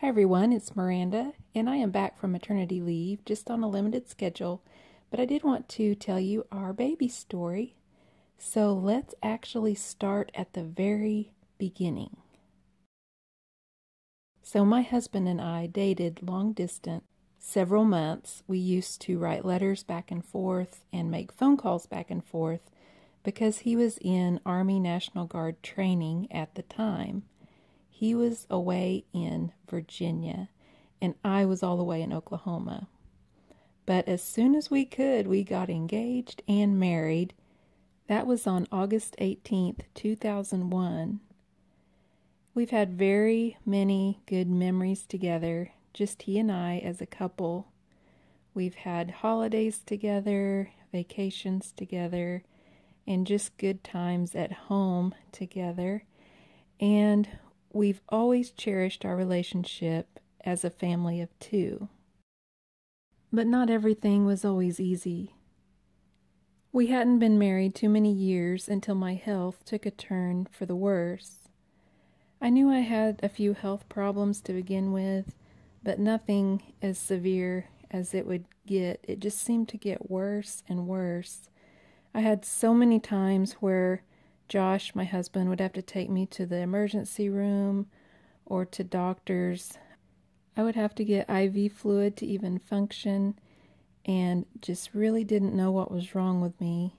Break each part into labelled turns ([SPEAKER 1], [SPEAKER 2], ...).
[SPEAKER 1] Hi everyone, it's Miranda, and I am back from maternity leave just on a limited schedule, but I did want to tell you our baby story. So let's actually start at the very beginning. So, my husband and I dated long distance several months. We used to write letters back and forth and make phone calls back and forth because he was in Army National Guard training at the time. He was away in Virginia, and I was all the way in Oklahoma. But as soon as we could, we got engaged and married. That was on August 18th, 2001. We've had very many good memories together, just he and I as a couple. We've had holidays together, vacations together, and just good times at home together. And We've always cherished our relationship as a family of two. But not everything was always easy. We hadn't been married too many years until my health took a turn for the worse. I knew I had a few health problems to begin with, but nothing as severe as it would get. It just seemed to get worse and worse. I had so many times where Josh, my husband, would have to take me to the emergency room or to doctors. I would have to get IV fluid to even function and just really didn't know what was wrong with me.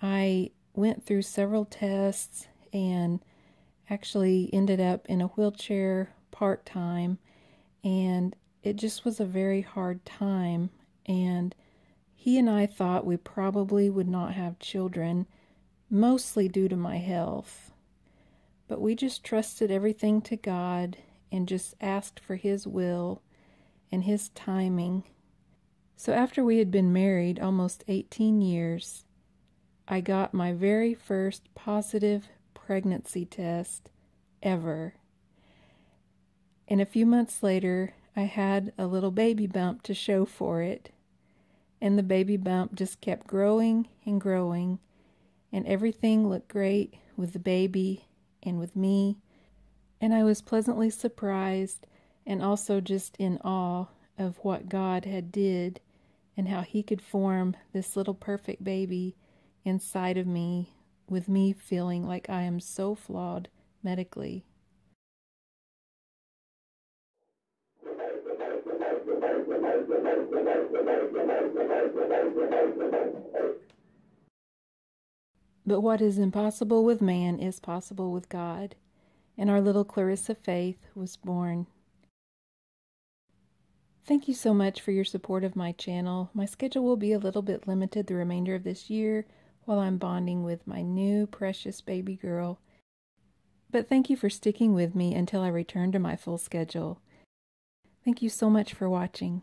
[SPEAKER 1] I went through several tests and actually ended up in a wheelchair part time, and it just was a very hard time. And he and I thought we probably would not have children mostly due to my health. But we just trusted everything to God and just asked for His will and His timing. So after we had been married almost 18 years, I got my very first positive pregnancy test ever. And a few months later, I had a little baby bump to show for it. And the baby bump just kept growing and growing and everything looked great with the baby and with me. And I was pleasantly surprised and also just in awe of what God had did and how he could form this little perfect baby inside of me with me feeling like I am so flawed medically. But what is impossible with man is possible with God, and our little Clarissa Faith was born. Thank you so much for your support of my channel. My schedule will be a little bit limited the remainder of this year while I'm bonding with my new precious baby girl. But thank you for sticking with me until I return to my full schedule. Thank you so much for watching.